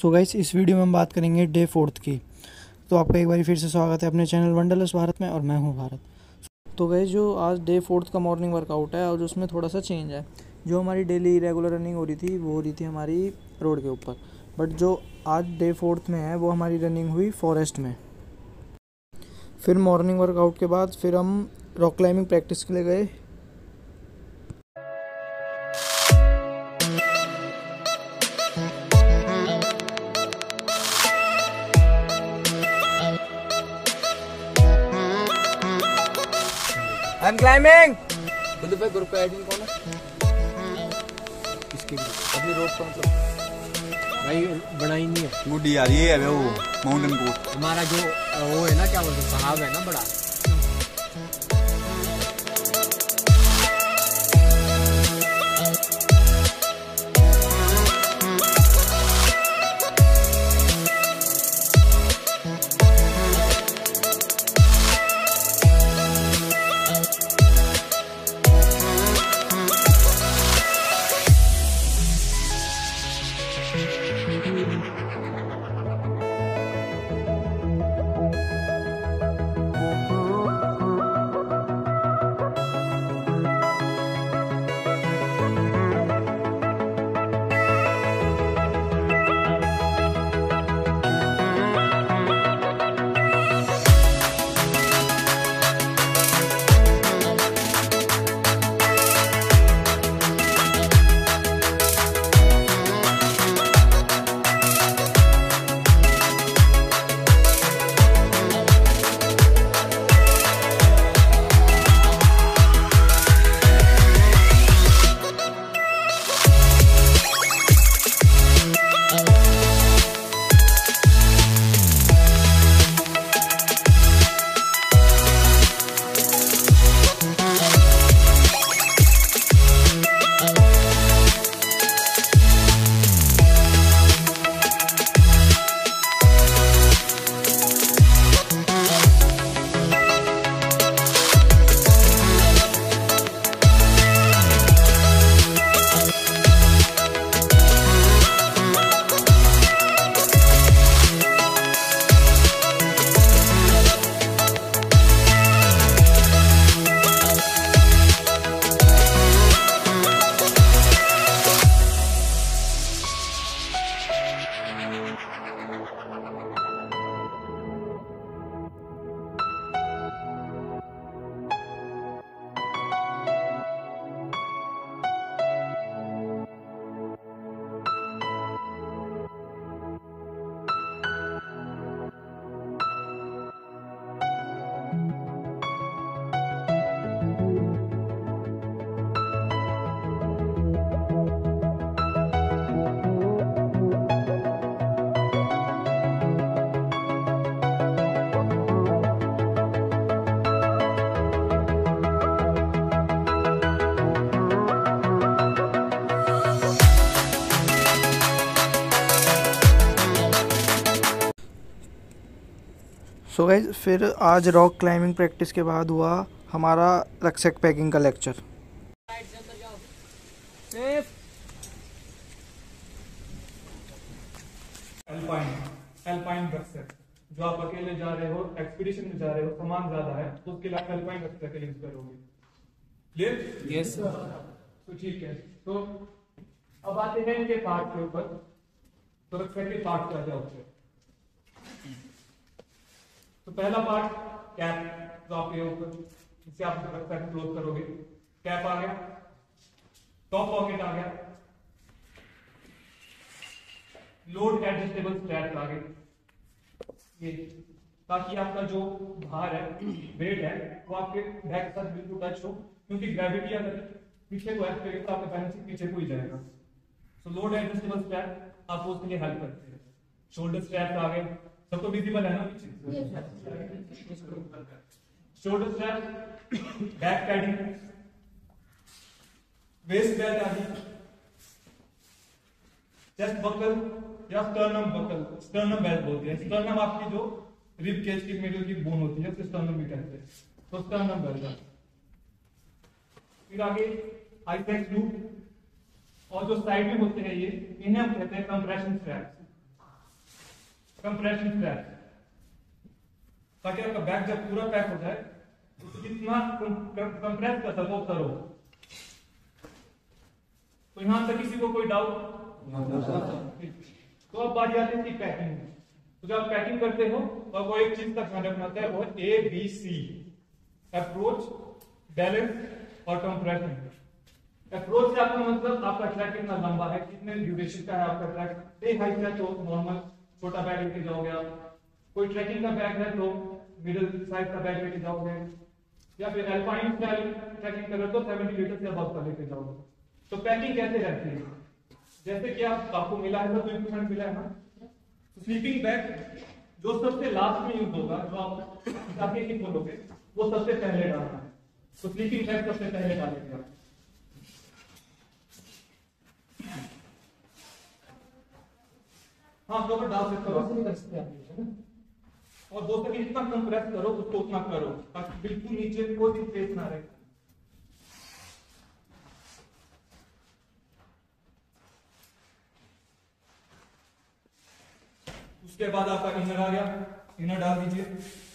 सो so guys इस video में हम बात करेंगे डे फोर्थ की। तो आपका एक बार फिर से स्वागत है अपने चैनल वंडरलेस भारत में और मैं हूँ भारत। तो गाइस जो आज डे फोर्थ का मॉर्निंग वर्कआउट है, और उसमें थोड़ा सा चेंज है। जो हमारी डेली रेगुलर रनिंग हो रही थी, वो हो रही थी हमारी रोड के ऊपर। बट जो आज डे फोर्थ में है, वो हमारी रनिंग हुई फॉरेस्ट में। फिर मॉर्निंग वर्कआउट के बाद फिर हम रॉक क्लाइंबिंग प्रैक्टिस के लिए गए। I'm climbing. बुद्ध भाई ग्रुप का एडमिन कौन है? किसके लिए। अपनी रोड का मतलब भाई बनाई नहीं है। गुड यार ये है वो माउंटेन कोट हमारा जो वो है ना क्या बोलते हैं साहब है ना बड़ा? सो गाइस फिर आज रॉक क्लाइंबिंग प्रैक्टिस के बाद हुआ हमारा रक्सक पैकिंग का लेक्चर। अल्पाइन अल्पाइन रक्सर जो आप अकेले जा रहे हो एक्सपीडिशन में जा रहे हो सामान ज़्यादा है तो उसके लिए अल्पाइन रक्सर का यूज़ करोगे। क्लियर यस तो ठीक है। तो अब आते हैं इनके पार्ट के ऊपर। तो रक्सर के पार्ट क्या जाओ तो पहला पार्ट कैप जो आपके ऊपर इससे आप क्लोज करोगे कैप आ गया टॉप पॉकेट आ गया लोड एडजस्टेबल स्ट्रैप आ गए ये, ताकि आपका जो भार है वेट है, वो आपके बैक के साथ बिल्कुल टच हो, क्योंकि ग्रेविटी अगर पीछे को एक्ट करेगी तो आपका बैलेंसिंग पीछे को ही जाएगा। सो लोड एडजस्टेबल स्ट्रैप आपको उसके लिए हेल्प करते हैं। शोल्डर स्ट्रैप आ गए सबको विजिबल है ना? Shoulder strap back padding waist belt आ गई चेस्ट बकल या स्टर्नम बकल स्टर्नम बेल्ट बोलते हैं। स्टर्नम आपकी जो रिब केज की मिडिल की बोन होती है उसे स्टर्नम भी कहते हैं। तो स्टर्नम बेल्ट फिर आगे आईसेक्स लूप और जो साइड में होते हैं ये इन्हें हम कहते हैं कंप्रेशन स्ट्रैप्स कंप्रेशन स्ट्रैप ताकि आपका बैग जब पूरा पैक हो जाए तो जितना कंप्रेस कर सको करो। तो यहाँ तक किसी को कोई डाउट तो अब बारी आती है पैकिंग तो जब आप पैकिंग करते हो तो वो एक चीज़ का ध्यान रखना है वो A B C approach balance और कंप्रेशन अप्रोच से आपका मतलब आपका ट्रैक कितना लंबा है कितने ड्यूरेशन का है आपका ट्रैक बे हाइट है तो नॉर्मल छोटा बैग लेके जाओगे आप। कोई ट्रैकिंग का बैग है तो मिडिल साइज़ का बैग लेके जाओगे। या फिर अल्पाइन स्टाइल ट्रैकिंग कर तो 70 लीटर से अबव का लेके जाओगे। तो पैकिंग कैसे रहती है? जैसे कि आप, आपको मिला है सब इक्विपमेंट मिला है ना? तो स्लीपिंग बैग जो सबसे लास्ट में यूज़ होगा, जो आप जाके ही खोलोगे, वो सबसे पहले डालना है। तो स्लीपिंग बैग सबसे पहले डालेंगे आप। हाँ कवर डाल सकते हो ऐसे नहीं कर सकते आप और दोस्तों तक जितना कंप्रेस करो उसको उतना करो ताकि बिल्कुल नीचे कोई भी स्पेस ना रहे। उसके बाद आपका इनर आ गया। इनर डाल दीजिए।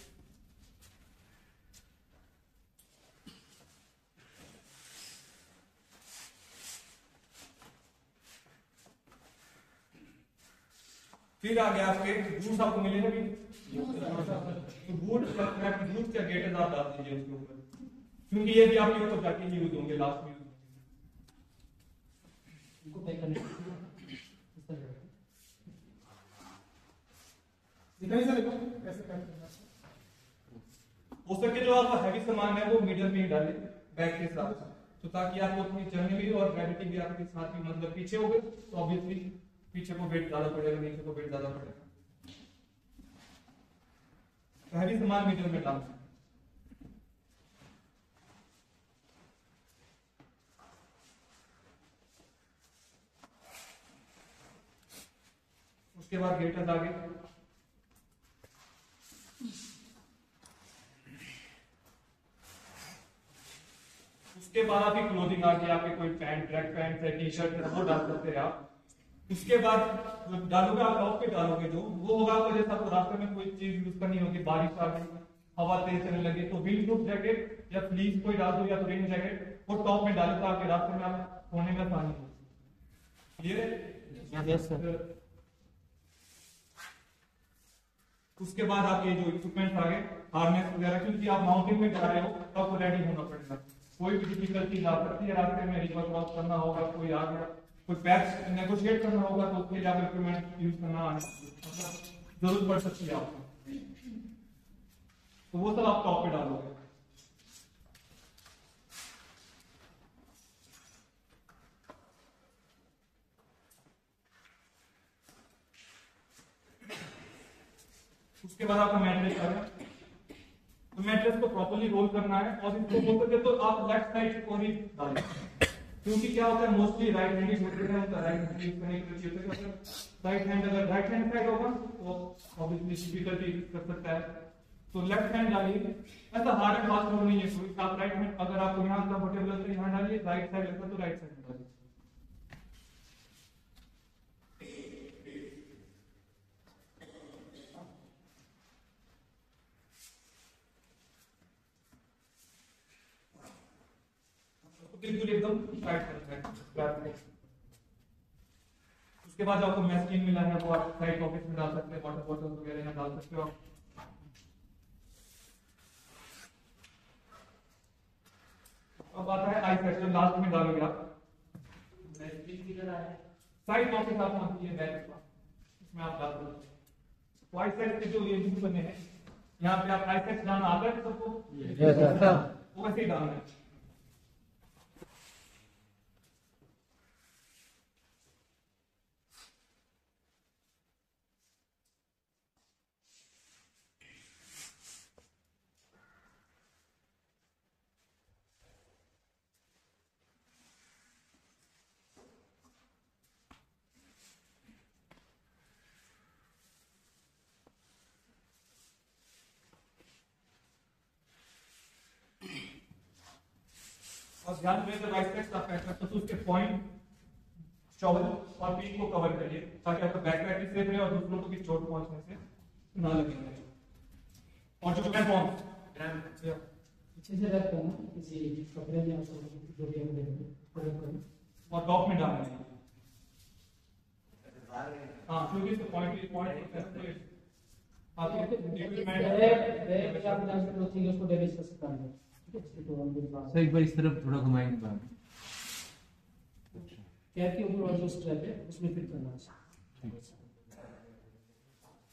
फिर आ गया आपके बूट्स आपको मिले हैं अभी तो बूट बूट का गेट आप डाल दीजिए उसके ऊपर। क्योंकि ये भी आपके ऊपर जाके यूज़ होंगे लास्ट में। यूज़ होंगे इनको पैक करने इस सर कैसे करना हो। सके जो आपका हैवी सामान है वो मिडल में ही डाले बैग के साथ। तो ताकि आपको अपनी जर्नी भी और ग्रेविटी भी आपके साथ ही मतलब पीछे हो गए तो ऑब्वियसली पीछे को वेट ज़्यादा पड़ेगा, नीचे को वेट ज़्यादा पड़ेगा। तो हैवी सामान मिडल में डालना उसके बाद गेटर्स आगे। उसके बाद आपकी क्लोथिंग आ गई आपके कोई पैंट ट्रैक पैंट है टी शर्ट वो डाल सकते हैं आप। उसके बाद जो डालोगे आप टॉप पे डालोगे जो वो होगा आपको जैसे आपको रास्ते में कोई चीज़ यूज़ करनी होगी बारिश आ गई हवा तेज चलने लगी तो विंड प्रूफ जैकेट या फ्लीस कोई डाल दो या तो रेन जैकेट वो टॉप में डालो तो आपके रास्ते में आप होने में आसानी हो। क्लियर यस सर उसके बाद आपके जो इक्विपमेंट आ गए हार्नेस वगैरह क्योंकि आप माउंटेन में जा रहे हो तो आपको रेडी होना पड़ेगा। कोई भी डिफिकल्टी आ सकती है रास्ते में रिवर क्रॉस करना होगा कोई आ गया कोई पैच नेगोशिएट करना होगा तो उसके लिए आप यूज़ करना मतलब ज़रूरत पड़ सकती है आपको। तो वो सब आप टॉप पे डालोगे। उसके बाद आपका मैट्रेस आ गया। तो मैट्रेस को प्रॉपर्ली रोल करना है और इसको बोल सके तो आप लेफ़्ट साइड को ही डालें क्योंकि क्या होता है मोस्टली राइट हैंडेड होते हैं राइट हैंड यूज़ करने की होता है राइट हैंड अगर राइट हैंड साइड होगा तो ऑब्वियसली डिफिकल्टी कर सकता है। तो लेफ़्ट हैंड डालिए, ऐसा हार्ड एंड फास्ट रूल नहीं है आप राइट हैंड अगर आपको यहाँ कंफर्टेबल है तो यहाँ डालिए राइट साइड लगता तो राइट साइड डालिए तो बिल्कुल एकदम टाइट करना है फ्लैट उसके बाद जो आपको मैस्किन मिला है वो आप साइड पॉकेट में डाल सकते हैं वाटर बॉटल वगैरह यहाँ डाल सकते हो आप। अब आता है आई सेक्शन लास्ट में डालोगे आप। साइड पॉकेट आप आती है बैग का इसमें आप डाल दो आई सेक्शन के जो ये बने हैं यहाँ पे आप आई सेक्शन डालना आता है सबको? वो वैसे ही डालना है। और ध्यान जब राइट आप पैक करते हो। तो उसके पॉइंट शॉवल और पीठ को कवर करिए ताकि आपका बैक पैक भी सेफ़ रहे और दूसरों को भी चोट पहुँचने से ना लगे। और जो क्रैम्प ऑन पीछे से रख करना किसी कपड़े में आपको जो भी हम और लॉक में डालना है हाँ क्योंकि इसका पॉइंट पॉइंट उसको डैमेज कर सकता है ठीक है तो हम लोग सर एक बार इस तरफ़ थोड़ा घुमाएँगे बाहर कैप के ऊपर और जो स्ट्रैप है उसमें फिट करना है।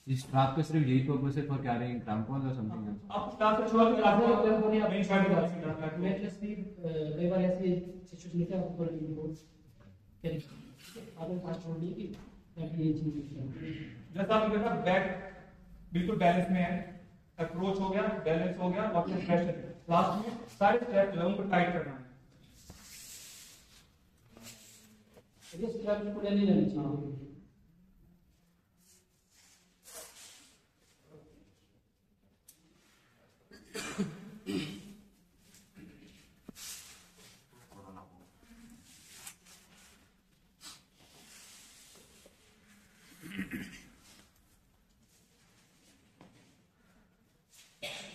इस स्ट्रैप का सिर्फ़ यही पर्पस है फॉर कैरिंग क्रैम्पॉन और समथिंग आप स्टाफ से छोड़ कर आपको आपको अगर कोई आप मेन साइड में वेटलेस भी कई बार ऐसी सिचुएशन है आपको बड़ी बहुत कैरी आपने पास छोड़ दी कि ताकि ये चीज़ जैसा आपने देखा बैक बिल्कुल बैलेंस में है। अप्रोच हो गया बैलेंस हो गया और फिर प्रेशर लास्ट में सारे स्टेप जो है उनको टाइट करना है। स्ट्रैप रहनी चाहिए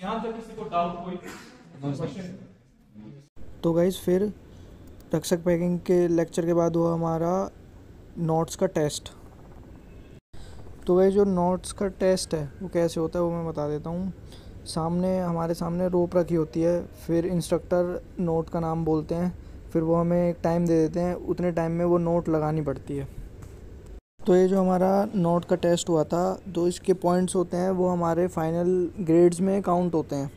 यहाँ तक किसी को डाउट कोई तो गाइज़ फिर रक्षक पैकिंग के लेक्चर के बाद हुआ हमारा नोट्स का टेस्ट तो गाइस जो नोट्स का टेस्ट है, वो कैसे होता है वो मैं बता देता हूँ. सामने, हमारे सामने रोप रखी होती है, फिर इंस्ट्रक्टर नोट का नाम बोलते हैं, फिर वो हमें एक टाइम दे देते हैं, उतने टाइम में वो नोट लगानी पड़ती है. तो ये जो हमारा नोट का टेस्ट हुआ था तो इसके पॉइंट्स होते हैं, वो हमारे फाइनल ग्रेड्स में काउंट होते हैं.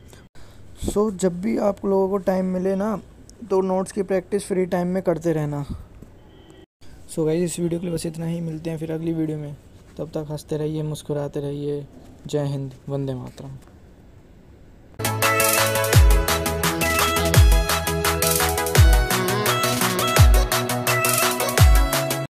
सो so, जब भी आप लोगों को टाइम मिले ना तो नोट्स की प्रैक्टिस फ्री टाइम में करते रहना। सो so गाइज़ इस वीडियो के लिए बस इतना ही। मिलते हैं फिर अगली वीडियो में। तब तक हँसते रहिए मुस्कुराते रहिए। जय हिंद वंदे मातरम।